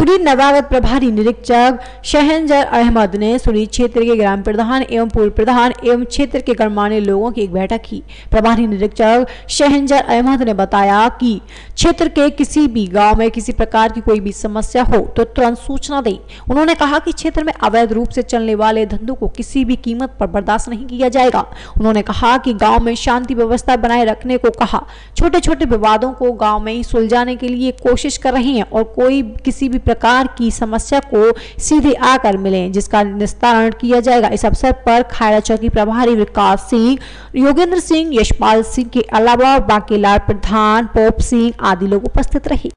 सुरी नवागत प्रभारी निरीक्षक शहनजर अहमद ने सुरी क्षेत्र के ग्राम प्रधान एवं पूर्व प्रधान एवं क्षेत्र के गणमान्य लोगों की एक बैठक की। प्रभारी निरीक्षक शहनजर अहमद ने बताया कि क्षेत्र के किसी भी गाँव में किसी प्रकार की कोई भी समस्या हो तो तुरंत सूचना दें। उन्होंने कहा कि क्षेत्र में अवैध रूप से चलने वाले धंधों को किसी भी कीमत पर बर्दाश्त नहीं किया जाएगा। उन्होंने कहा कि गाँव में शांति व्यवस्था बनाए रखने को कहा। छोटे छोटे विवादों को गाँव में ही सुलझाने के लिए कोशिश कर रहे हैं और कोई किसी भी प्रकार की समस्या को सीधे आकर मिले, जिसका निस्तारण किया जाएगा। इस अवसर पर खायरा चौकी प्रभारी विकास सिंह, योगेंद्र सिंह, यशपाल सिंह के अलावा बांकेलाल प्रधान, पोप सिंह आदि लोग उपस्थित रहे।